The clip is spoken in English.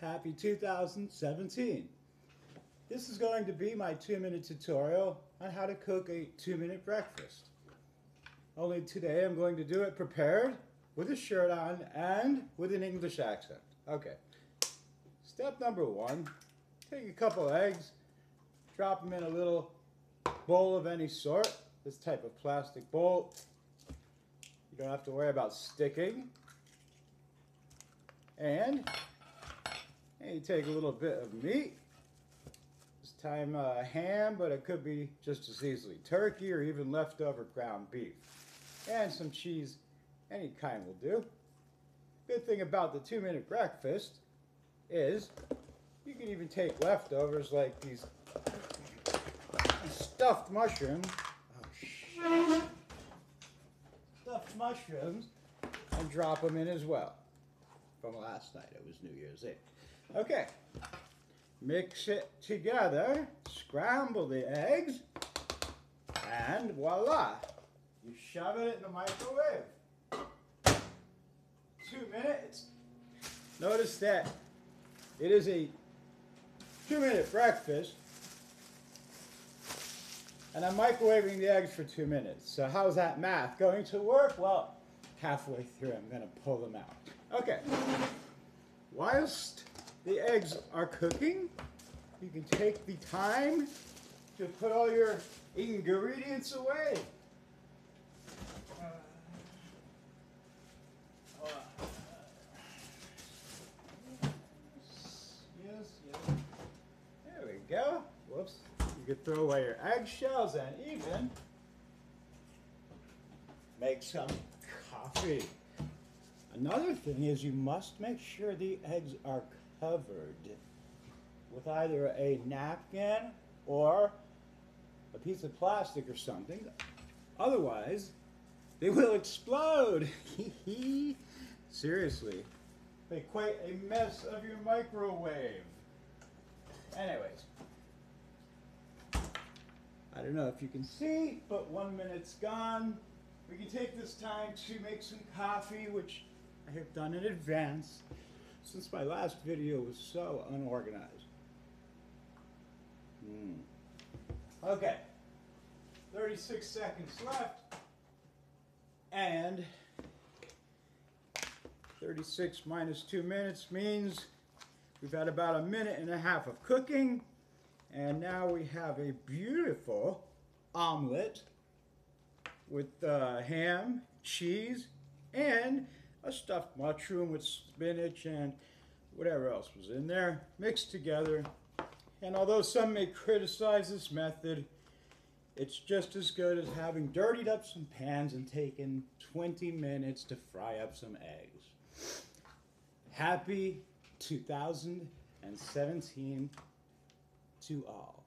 Happy 2017. This is going to be my two minute tutorial on how to cook a two minute breakfast. Only today I'm going to do it prepared with a shirt on and with an English accent. Okay. Step number one, take a couple eggs, drop them in a little bowl of any sort, this type of plastic bowl. You don't have to worry about sticking. And you take a little bit of meat, this time uh, ham, but it could be just as easily turkey or even leftover ground beef. And some cheese, any kind will do. Good thing about the two minute breakfast is you can even take leftovers like these stuffed mushrooms. Oh, stuffed mushrooms and drop them in as well. From last night, it was New Year's Eve. Okay, mix it together, scramble the eggs, and voila, you shove it in the microwave. Two minutes. Notice that it is a two minute breakfast and I'm microwaving the eggs for two minutes. So how's that math going to work? Well, halfway through I'm gonna pull them out. Okay, whilst the eggs are cooking, you can take the time to put all your ingredients away. Go. Whoops. You could throw away your eggshells and even make some coffee. Another thing is you must make sure the eggs are covered with either a napkin or a piece of plastic or something. Otherwise, they will explode. Seriously. Make quite a mess of your microwave. Anyways. I don't know if you can see, but one minute's gone. We can take this time to make some coffee, which I have done in advance since my last video was so unorganized. Hmm. Okay, 36 seconds left, and 36 minus 2 minutes means we've had about a minute and a half of cooking, and now we have a beautiful omelet with uh, ham, cheese, and a stuffed mushroom with spinach and whatever else was in there, mixed together. And although some may criticize this method, it's just as good as having dirtied up some pans and taken 20 minutes to fry up some eggs. Happy 2017 to all.